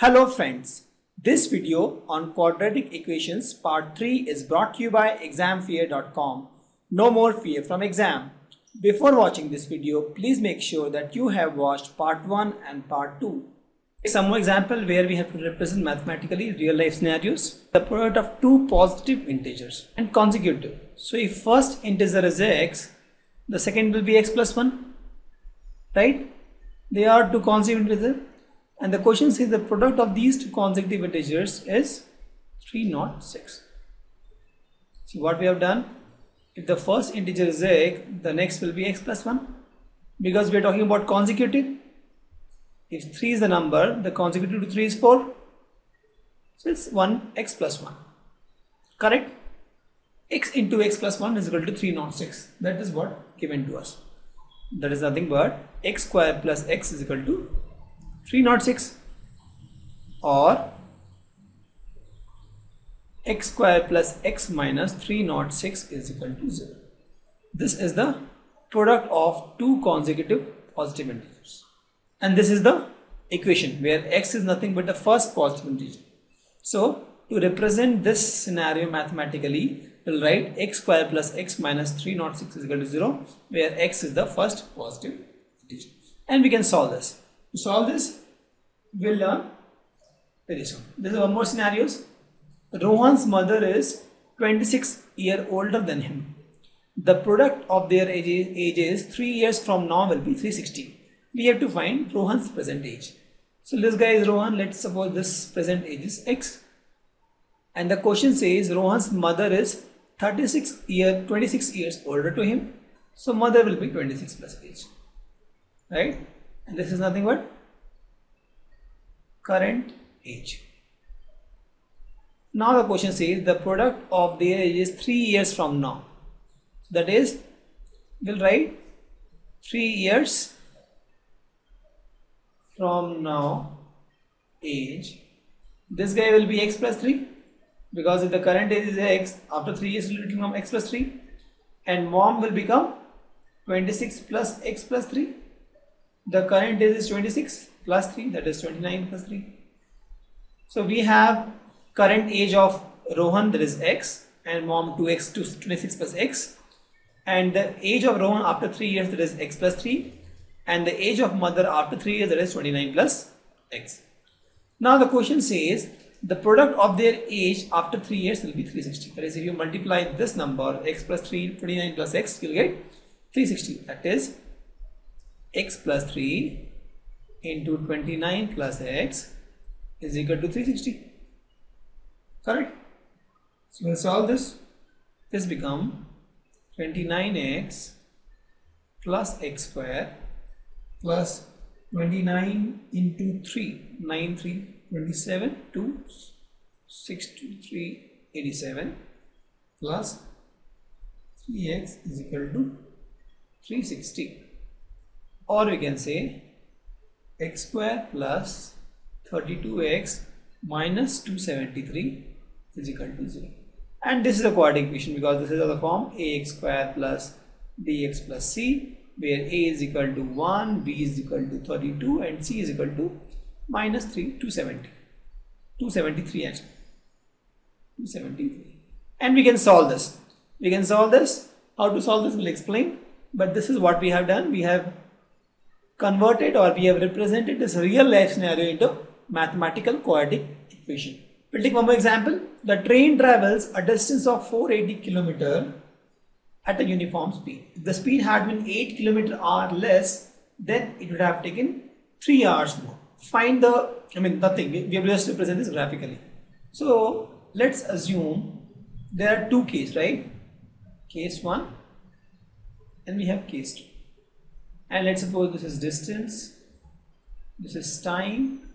Hello friends, this video on quadratic equations part 3 is brought to you by examfear.com. No more fear from exam. Before watching this video, please make sure that you have watched part 1 and part 2. Some more example where we have to represent mathematically real life scenarios. The product of two positive integers and consecutive. So if first integer is x, the second will be x plus 1, right? They are two consecutive integers and the question says the product of these two consecutive integers is 306. See what we have done? If the first integer is x, the next will be x plus 1 because we are talking about consecutive. If 3 is the number, the consecutive to 3 is 4. So it's 1 x plus 1. Correct? x into x plus 1 is equal to 306. That is what given to us. That is nothing but x square plus x is equal to 306 or x square plus x minus 306 is equal to 0. This is the product of two consecutive positive integers. And this is the equation where x is nothing but the first positive integer. So to represent this scenario mathematically, we'll write x square plus x minus 306 is equal to 0 where x is the first positive integer. And we can solve this. To solve this, we'll learn very soon. This is one more scenarios. Rohan's mother is 26 year older than him. The product of their ages, ages 3 years from now will be 360. We have to find Rohan's present age. So this guy is Rohan. Let's suppose this present age is x. And the question says Rohan's mother is 36 year 26 years older to him. So mother will be 26 plus age. Right? and this is nothing but current age. Now the question says the product of their age is 3 years from now. That is, we'll write 3 years from now age. This guy will be x plus 3 because if the current age is x, after 3 years it will become x plus 3 and mom will become 26 plus x plus 3 the current age is 26 plus 3 that is 29 plus 3 so we have current age of Rohan that is x and mom 2x to 26 plus x. And the age of Rohan after 3 years that is x plus 3 and the age of mother after 3 years that is 29 plus x. Now the question says the product of their age after 3 years will be 360 that is if you multiply this number x plus 3 29 plus x you'll get 360 that is x plus 3 into 29 plus x is equal to 360 correct? So we'll solve this. This become 29x plus x square plus 29 into 3 9 3 27 2 6 2 3 87 plus 3x is equal to 360 or we can say x square plus 32x minus 273 is equal to 0 and this is a quadratic equation because this is of the form ax square plus bx plus c where a is equal to 1 b is equal to 32 and c is equal to minus 3 270 273 actually. 273 and we can solve this. We can solve this. How to solve this we'll explain. But this is what we have done. We have converted or we have represented this real life scenario into mathematical quadratic equation. We'll take one more example. The train travels a distance of 480 km at a uniform speed. If the speed had been 8 km hour less, then it would have taken 3 hours more. Find the, I mean nothing, we have just represent this graphically. So let's assume there are two cases, right? Case 1 and we have case 2 and let's suppose this is distance this is time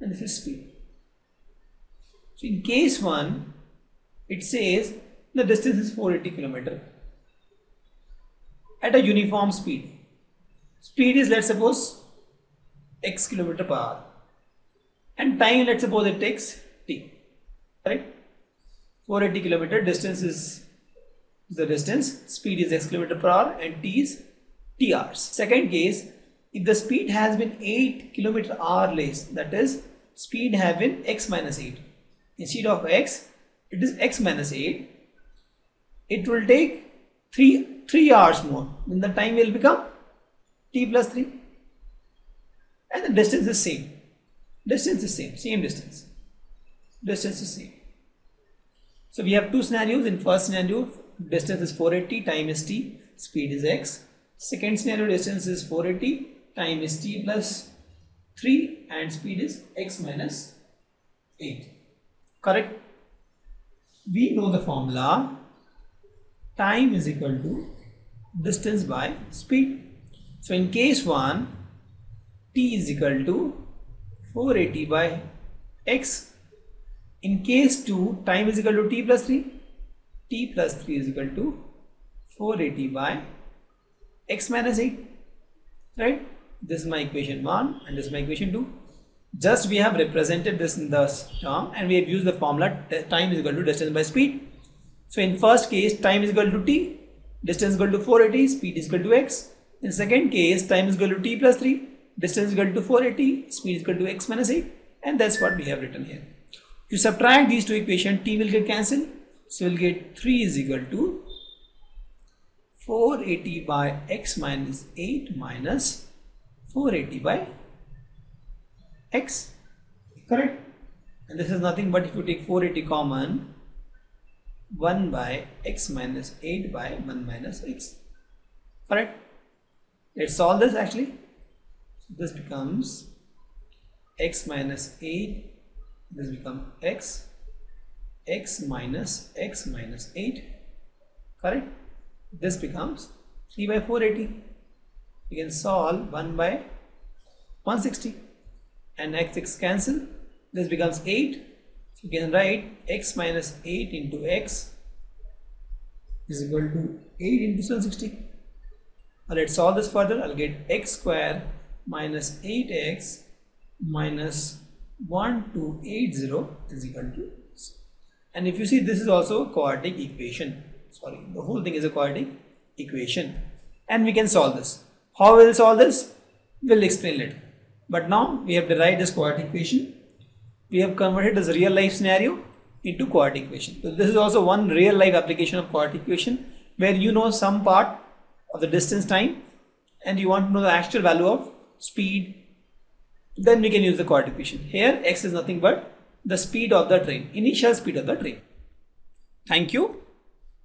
and this is speed. So in case 1 it says the distance is 480 kilometer at a uniform speed. Speed is let's suppose x kilometer per hour. And time let's suppose it takes t right? 480 kilometer distance is the distance speed is x kilometer per hour and t is t hours. Second case, if the speed has been 8 km hour less that is speed have been x minus 8 instead of x it is x minus 8 it will take 3 3 hours more. Then the time will become t plus 3 and the distance is same. Distance is same same distance. Distance is same. So we have two scenarios. In first scenario distance is 480 time is t speed is x second scenario distance is 480 time is t plus 3 and speed is x minus 8 correct? We know the formula. Time is equal to distance by speed. So in case 1 t is equal to 480 by x. In case 2 time is equal to t plus 3 t plus 3 is equal to 480 by x minus 8 right? This is my equation 1 and this is my equation 2 just we have represented this in the term and we have used the formula time is equal to distance by speed. So in first case time is equal to t distance is equal to 480 speed is equal to x. In second case time is equal to t plus 3 distance is equal to 480 speed is equal to x minus 8 and that's what we have written here. You subtract these two equations t will get cancelled. So we'll get 3 is equal to 480 by x minus 8 minus 480 by x. Correct? And this is nothing but if you take 480 common 1 by x minus 8 by 1 minus x. Correct? Let's solve this actually. So this becomes x minus 8 this becomes x. X minus x minus 8 correct this becomes 3 by 480 you can solve 1 by 160 and x x cancel this becomes 8 so you can write x minus 8 into x is equal to 8 into 760 now let's solve this further. I'll get x square minus 8x minus 1280 is equal to and if you see this is also a quadratic equation sorry the whole thing is a quadratic equation and we can solve this how we will solve this? We'll explain later. But now we have derived this quadratic equation. We have converted this real life scenario into quadratic equation. So this is also one real life application of quadratic equation where you know some part of the distance time and you want to know the actual value of speed then we can use the quadratic equation. Here x is nothing but the speed of the train, initial speed of the train. Thank you.